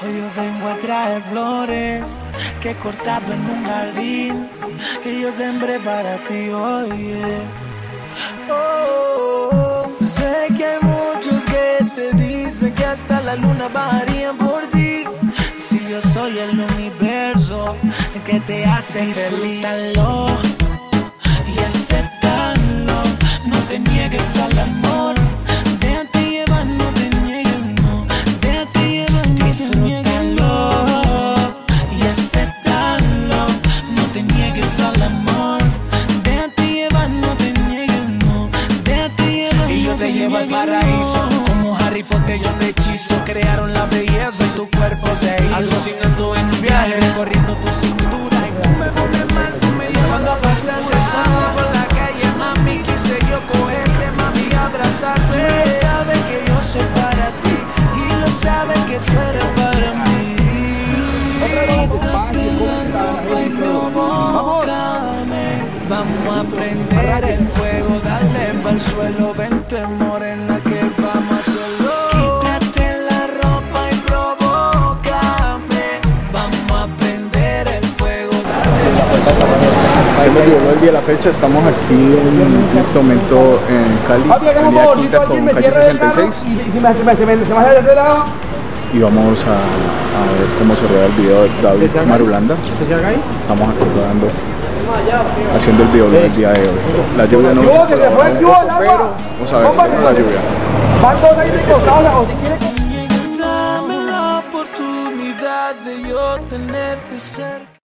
Hoy yo vengo a traer flores que he cortado en un jardín que yo sembré para ti, oye. Oh, sé que hay muchos que te dicen que hasta la luna bajarían por ti. Si yo soy el universo que te hace disfrutarlo y no te niegues al amor. Déjate llevar, no te niegues, no. Déjate llevar, no disfrútalo y aceptarlo. No te niegues al amor. Déjate llevar, no te niegues, no. Déjate llevar, y yo te llevo al paraíso. Como Harry Potter, yo te hechizo. Crearon la belleza y tu cuerpo se hizo. Soy para ti. Y lo sabes que tú eres para mí. Quítate la ropa y provócame. Vamos a prender el fuego, dale pa'l suelo. Vente nos llegó el día de la fecha, estamos aquí en este momento en Cali, avenida Quinta con calle 66 y vamos a, a ver cómo se rueda el video de David Marulanda. Estamos aquí rodando, haciendo el video el día de hoy. La lluvia no el agua. vamos a ver cómo está la lluvia. Dame la oportunidad de yo tenerte cerca.